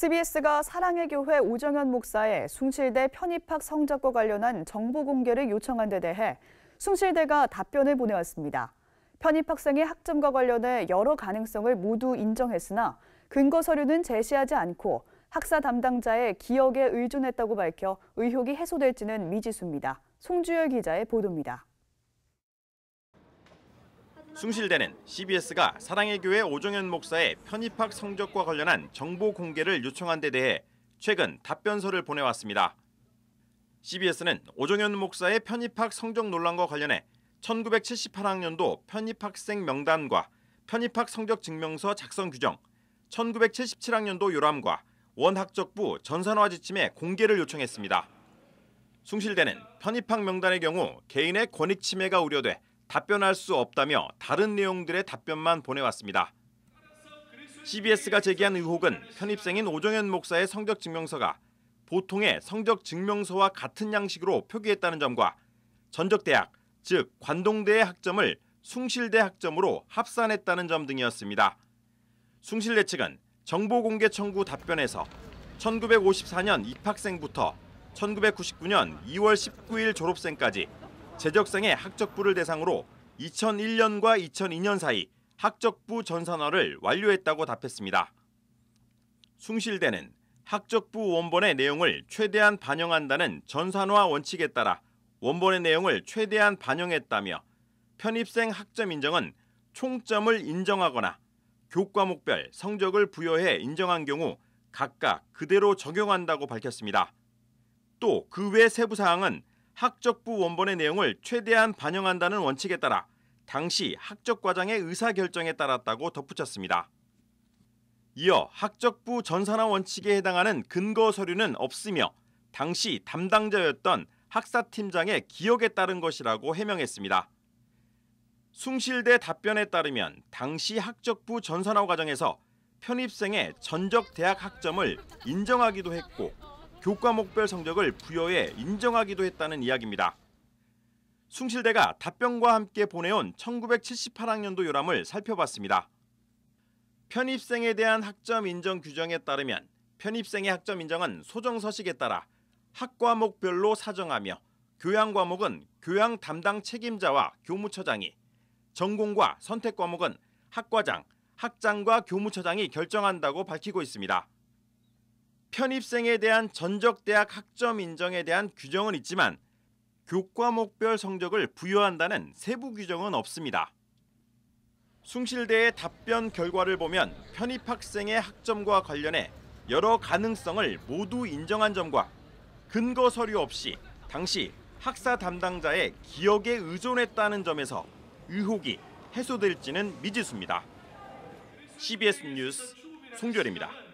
CBS가 사랑의 교회 오정현 목사의 숭실대 편입학 성적과 관련한 정보 공개를 요청한 데 대해 숭실대가 답변을 보내왔습니다. 편입 학생의 학점과 관련해 여러 가능성을 모두 인정했으나 근거 서류는 제시하지 않고 학사 담당자의 기억에 의존했다고 밝혀 의혹이 해소될지는 미지수입니다. 송주열 기자의 보도입니다. 숭실대는 CBS가 사랑의 교회 오정현 목사의 편입학 성적과 관련한 정보 공개를 요청한 데 대해 최근 답변서를 보내왔습니다. CBS는 오정현 목사의 편입학 성적 논란과 관련해 1978학년도 편입학생 명단과 편입학 성적 증명서 작성 규정, 1977학년도 요람과 원학적부 전산화 지침의 공개를 요청했습니다. 숭실대는 편입학 명단의 경우 개인의 권익 침해가 우려돼 답변할 수 없다며 다른 내용들의 답변만 보내왔습니다. CBS가 제기한 의혹은 편입생인 오정현 목사의 성적 증명서가 보통의 성적 증명서와 같은 양식으로 표기했다는 점과 전적대학, 즉 관동대의 학점을 숭실대 학점으로 합산했다는 점 등이었습니다. 숭실대 측은 정보공개 청구 답변에서 1954년 입학생부터 1999년 2월 19일 졸업생까지 재적생의 학적부를 대상으로 2001년과 2002년 사이 학적부 전산화를 완료했다고 답했습니다. 숭실대는 학적부 원본의 내용을 최대한 반영한다는 전산화 원칙에 따라 원본의 내용을 최대한 반영했다며 편입생 학점 인정은 총점을 인정하거나 교과목별 성적을 부여해 인정한 경우 각각 그대로 적용한다고 밝혔습니다. 또 그 외 세부 사항은 학적부 원본의 내용을 최대한 반영한다는 원칙에 따라 당시 학적과장의 의사결정에 따랐다고 덧붙였습니다. 이어 학적부 전산화 원칙에 해당하는 근거 서류는 없으며 당시 담당자였던 학사팀장의 기억에 따른 것이라고 해명했습니다. 숭실대 답변에 따르면 당시 학적부 전산화 과정에서 편입생의 전적 대학 학점을 인정하기도 했고 교과목별 성적을 부여해 인정하기도 했다는 이야기입니다. 숭실대가 답변과 함께 보내온 1978학년도 요람을 살펴봤습니다. 편입생에 대한 학점 인정 규정에 따르면 편입생의 학점 인정은 소정 서식에 따라 학과목별로 사정하며 교양 과목은 교양 담당 책임자와 교무처장이 전공과 선택 과목은 학과장, 학장과 교무처장이 결정한다고 밝히고 있습니다. 편입생에 대한 전적 대학 학점 인정에 대한 규정은 있지만 교과목별 성적을 부여한다는 세부 규정은 없습니다. 숭실대의 답변 결과를 보면 편입 학생의 학점과 관련해 여러 가능성을 모두 인정한 점과 근거 서류 없이 당시 학사 담당자의 기억에 의존했다는 점에서 의혹이 해소될지는 미지수입니다. CBS 뉴스 송결입니다.